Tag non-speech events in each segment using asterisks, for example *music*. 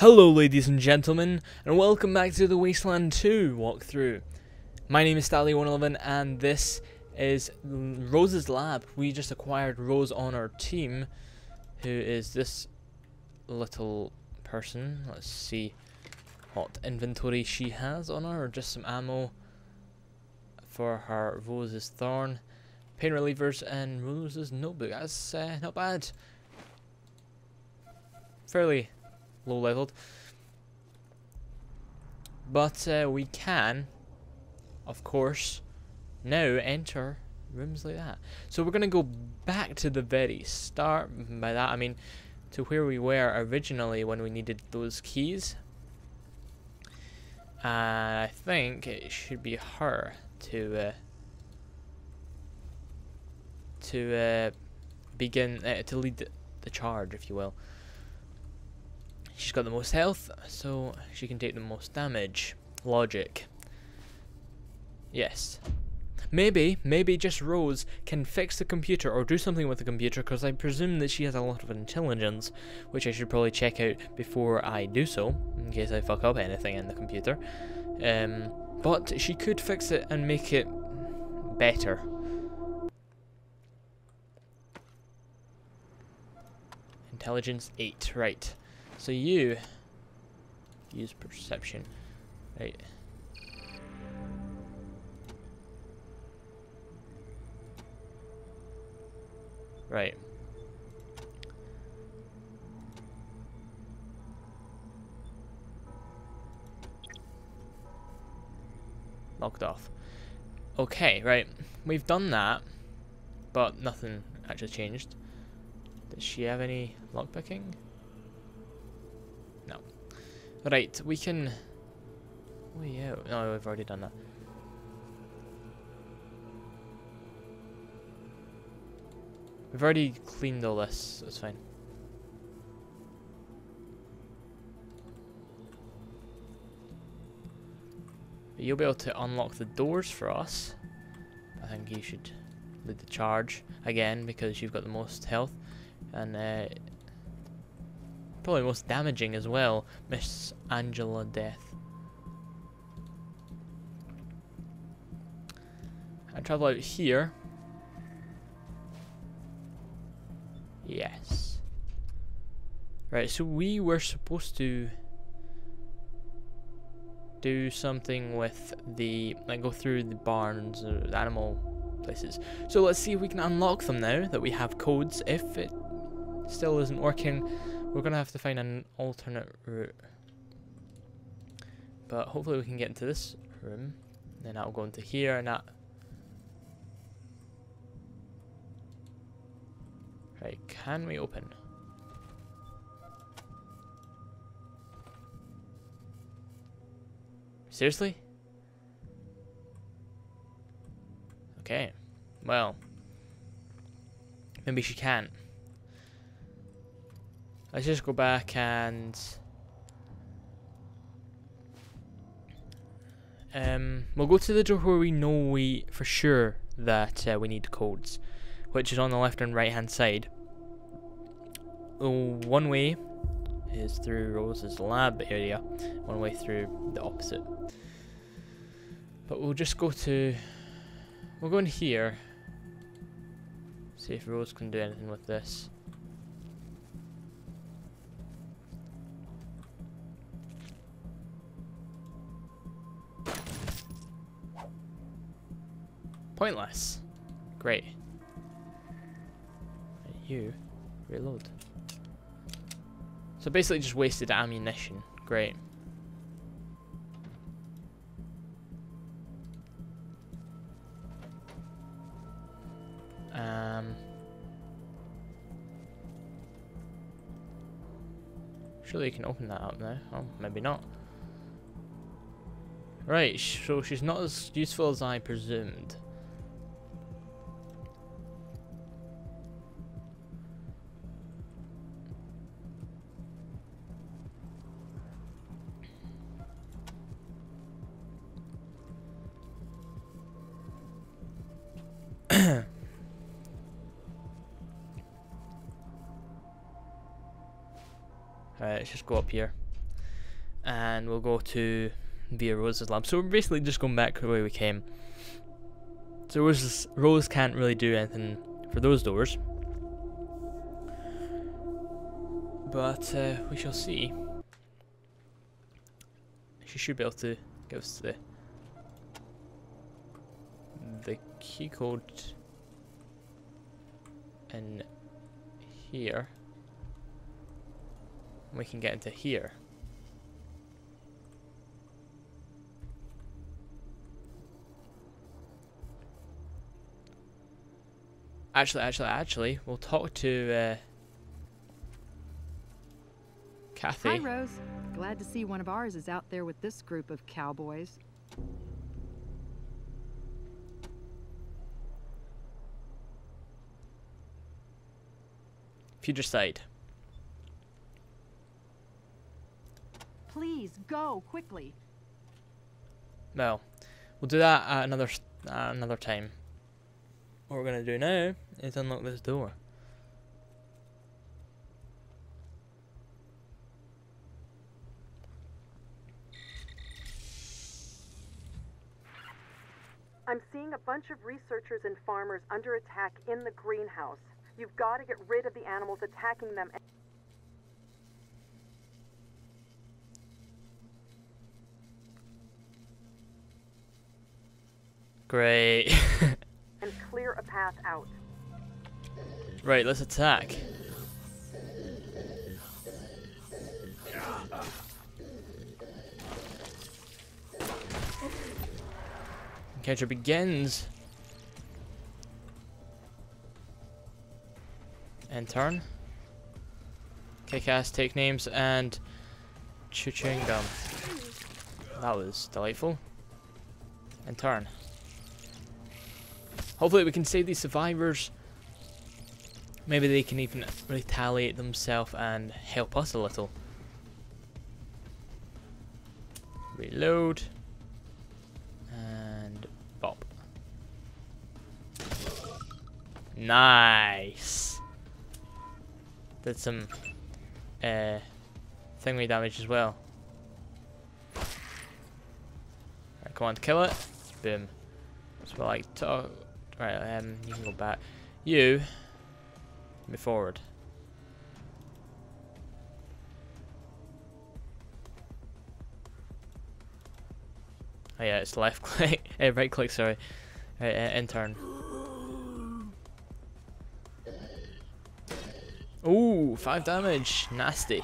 Hello ladies and gentlemen, and welcome back to the Wasteland 2 walkthrough. My name is Stalli111 and this is Rose's lab. We just acquired Rose on our team, who is this little person. Let's see what inventory she has on her, or just some ammo for her Rose's Thorn. Pain relievers and Rose's notebook. That's uh, not bad. Fairly low leveled. But uh, we can, of course, now enter rooms like that. So we're going to go back to the very start. By that I mean to where we were originally when we needed those keys. And I think it should be her to uh, to uh, begin uh, to lead the, the charge, if you will. She's got the most health, so she can take the most damage. Logic. Yes. Maybe, maybe just Rose can fix the computer or do something with the computer because I presume that she has a lot of intelligence, which I should probably check out before I do so, in case I fuck up anything in the computer. Um, but she could fix it and make it better. Intelligence 8, right. So you use perception. Right. Right. Locked off. Okay, right. We've done that, but nothing actually changed. Does she have any lockpicking? No. Right, we can... Oh yeah, no, we've already done that. We've already cleaned all this, that's fine. But you'll be able to unlock the doors for us. I think you should lead the charge again because you've got the most health. And uh, Probably most damaging as well, Miss Angela Deth. I travel out here. Yes. Right, so we were supposed to do something with the, like go through the barns, or the animal places. So let's see if we can unlock them now that we have codes. If it still isn't working, we're going to have to find an alternate route. But hopefully we can get into this room. Then that'll go into here and that. Right, can we open? Seriously? Okay. Well. Maybe she can't. Let's just go back and... Um, we'll go to the door where we know we for sure that uh, we need codes, which is on the left and right hand side. Oh, one way is through Rose's lab area, one way through the opposite. But we'll just go to, we'll go in here, see if Rose can do anything with this. Pointless. Great. You reload. So basically just wasted ammunition. Great. Um Surely you can open that up now. Oh, maybe not. Right, so she's not as useful as I presumed. Let's just go up here. and we'll go to via Rose's lab. So we're basically just going back the way we came. So Rose, Rose can't really do anything for those doors. But uh, we shall see. She should be able to give us the the key code in here. We can get into here. Actually, actually, actually, we'll talk to uh, Kathy. Hi, Rose. Glad to see one of ours is out there with this group of cowboys. Future site. Please go quickly. Well, we'll do that at another s- at another time. What we're gonna do now is unlock this door. I'm seeing a bunch of researchers and farmers under attack in the greenhouse. You've got to get rid of the animals attacking them Great. *laughs* and clear a path out. right, let's attack. Encounter begins. And turn. Kick ass, take names, and chew chewing gum. That was delightful. And turn. Hopefully we can save these survivors. Maybe they can even retaliate themselves and help us a little. Reload. And bop. Nice. Did some uh thingy damage as well. Right, come on, kill it. Boom. So like Right, um, you can go back. You, move forward. Oh yeah, it's left *laughs* click, eh, right click, sorry. Right, uh, intern. Ooh, five damage, nasty.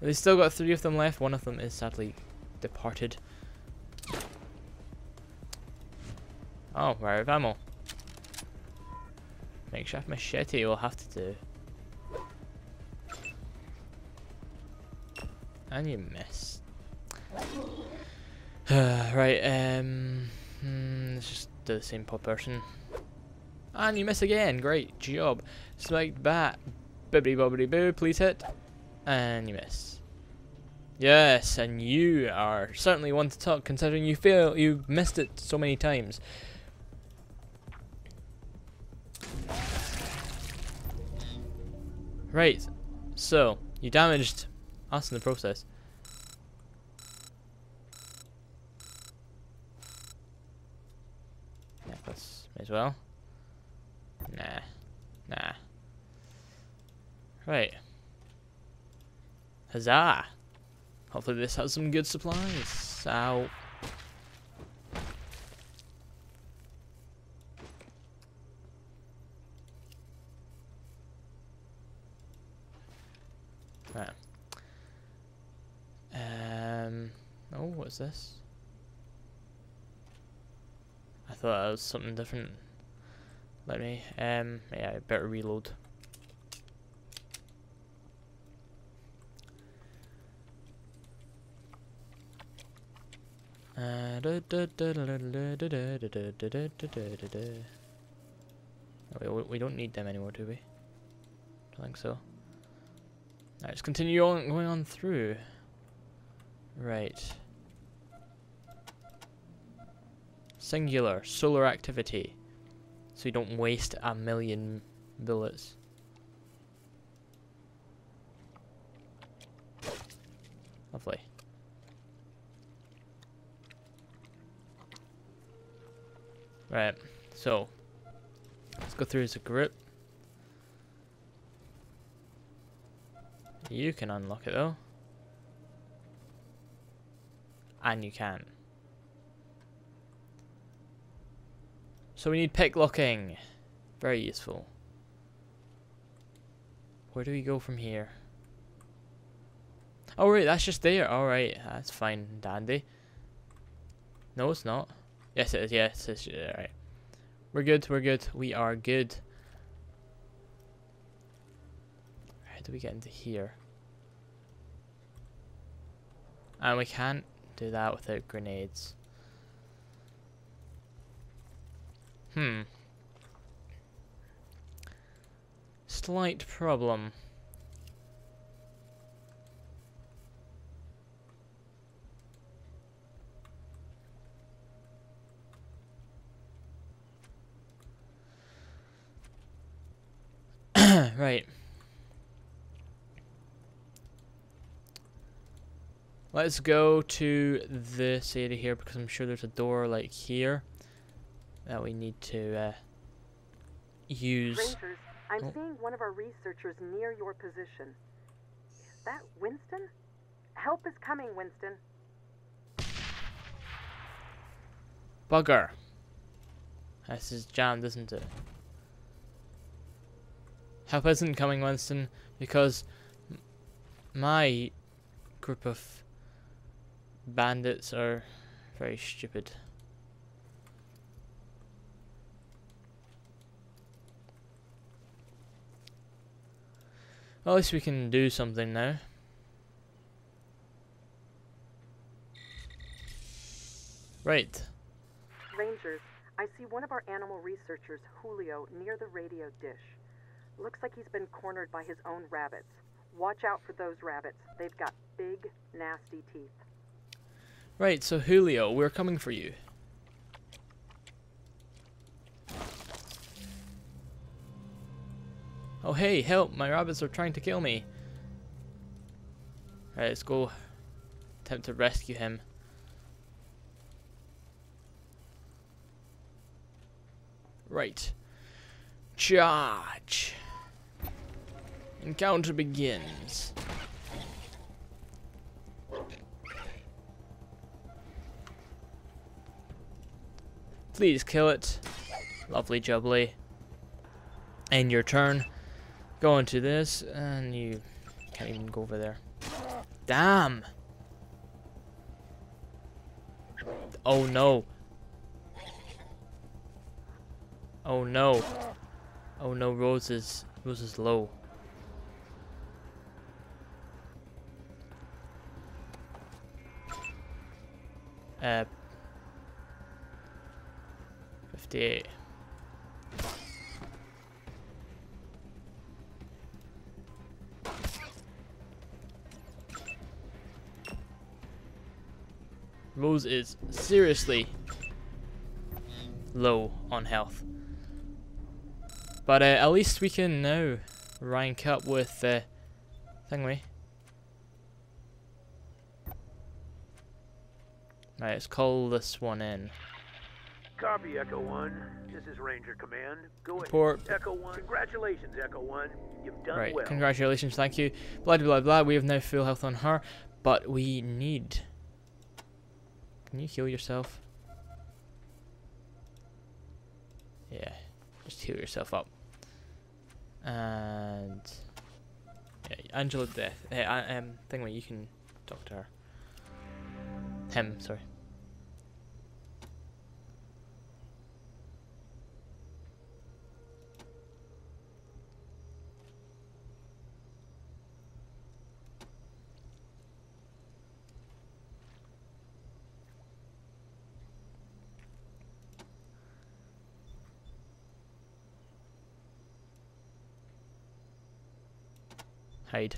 They still got three of them left, one of them is sadly departed. Oh, out of ammo. Makeshift machete will have to do. And you miss. *sighs* right, um, hmm, let's just do the same per person. And you miss again. Great job. Spiked bat. Bibbidi bobbidi boo. Please hit. And you miss. Yes, and you are certainly one to talk considering you fail. You missed it so many times. Right, so you damaged us in the process. Necklace, may as well. Nah, nah. Right. Huzzah! Hopefully this has some good supplies. Ow. this? I thought that was something different. Let me, um, yeah, I better reload. Uh, we, don't need them anymore, do we? I think so. Let's continue on going on through. Right. Singular, solar activity. So you don't waste a million bullets. Lovely. Right, so let's go through as a group. You can unlock it though. And you can. So we need pick locking. Very useful. Where do we go from here? Oh right, that's just there. Alright, that's fine, dandy. No, it's not. Yes, it is. Yes, it's alright. We're good. We're good. We are good. How do we get into here? And we can't do that without grenades. Hmm. Slight problem. *coughs* right. Let's go to this area here because I'm sure there's a door like here that we need to uh, use. Rangers, I'm Oh. seeing one of our researchers near your position. Is that Winston? Help is coming, Winston. Bugger. This is jammed, isn't it? Help isn't coming, Winston, because my group of bandits are very stupid. Well, at least we can do something now. Right. Rangers, I see one of our animal researchers, Julio, near the radio dish. Looks like he's been cornered by his own rabbits. Watch out for those rabbits. They've got big, nasty teeth. Right, so Julio, we're coming for you. Oh hey, help, my rabbits are trying to kill me. Alright, let's go attempt to rescue him. Right. Charge. Encounter begins. Please kill it. Lovely jubbly. And your turn. Go into this, and you can't even go over there. Damn! Oh no. Oh no. Oh no, Rose is, Rose is low. Uh, 58. Rose is seriously low on health. But uh, at least we can now rank up with uh, Thingy. Right, let's call this one in. Copy, Echo One. This is Ranger Command. Go ahead. Report. Echo One. Congratulations, Echo One. You've done Right, well. congratulations, thank you. Blah blah blah blah. We have now full health on her, but we need. Can you heal yourself? Yeah, just heal yourself up. And yeah, Angela Deth. Hey, I, um, Thingy, you can talk to her. Him, sorry. Hide.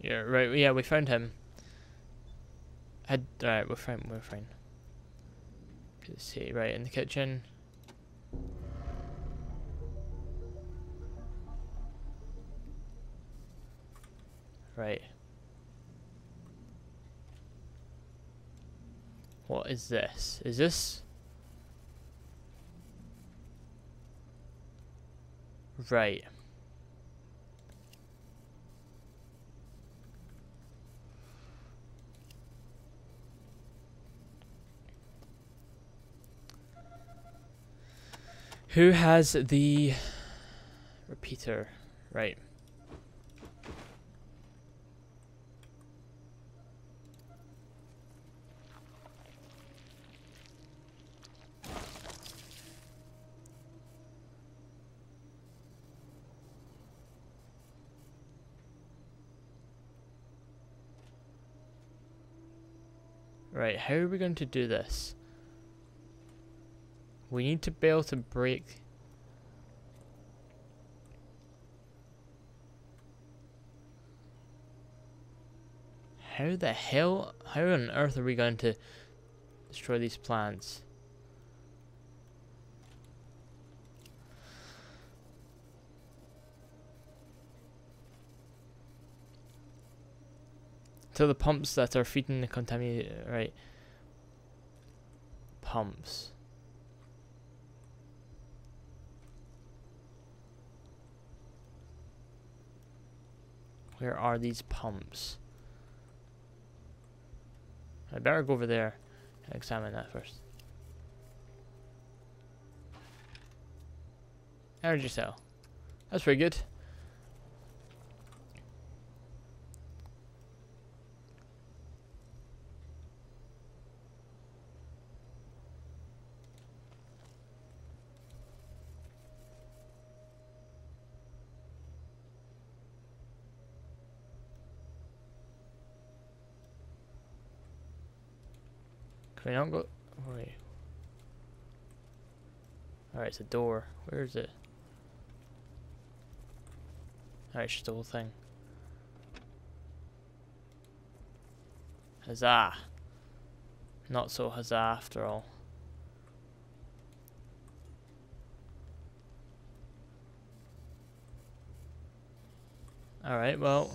Yeah, right. Yeah, we found him. Had right. We're fine. We're fine. Let's see. Right in the kitchen. Right. What is this? Is this... Right. Who has the repeater? Right. Right, how are we going to do this? We need to be able to break How the hell how on earth are we going to destroy these plants? So the pumps that are feeding the contaminated right pumps. Where are these pumps? I better go over there and examine that first. Energy cell. That's pretty good. Can not go? Wait. Alright, it's a door. Where is it? Alright, it's just the whole thing. Huzzah! Not so huzzah after all. Alright, well...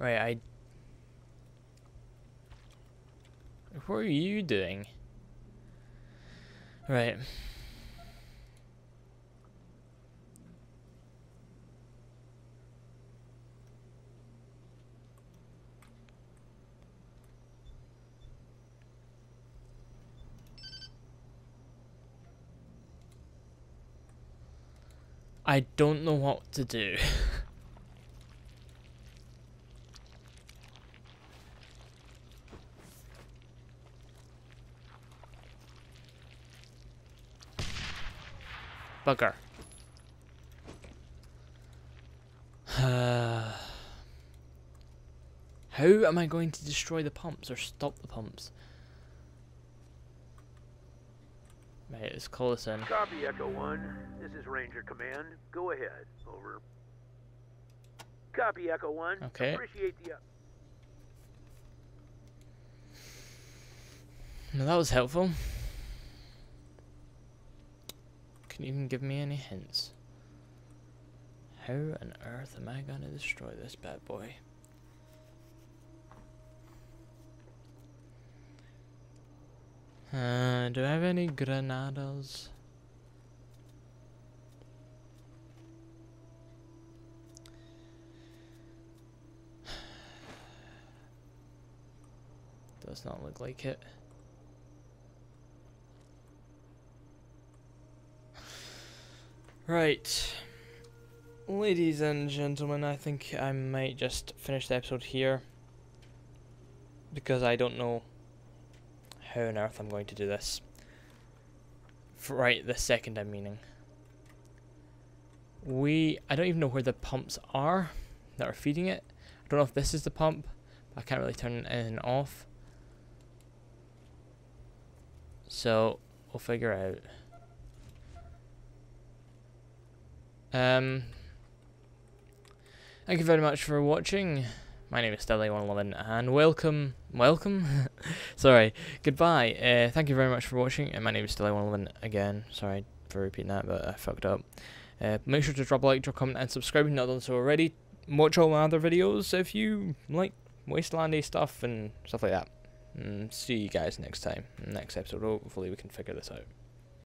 Right, I... What are you doing? Right. I don't know what to do. *laughs* Bugger. *sighs* How am I going to destroy the pumps or stop the pumps? Right, let's call this in. Copy, Echo 1. This is Ranger Command. Go ahead. Over. Copy, Echo 1. Okay. Appreciate the... Well, that was helpful. Even give me any hints? How on earth am I gonna destroy this bad boy? Uh, do I have any granadas? *sighs* Does not look like it. Right. Ladies and gentlemen, I think I might just finish the episode here. Because I don't know how on earth I'm going to do this. For right the second I'm meaning. We, I don't even know where the pumps are that are feeding it. I don't know if this is the pump. I can't really turn it in and off. So, we'll figure out. Um, thank you very much for watching. My name is Stalli111 and welcome, welcome, *laughs* sorry, goodbye. Uh, thank you very much for watching and my name is Stalli111 again. Sorry for repeating that but I fucked up. Uh, make sure to drop a like, drop a comment and subscribe if not done so already. Watch all my other videos if you like wastelandy stuff and stuff like that. And see you guys next time, next episode. Hopefully we can figure this out.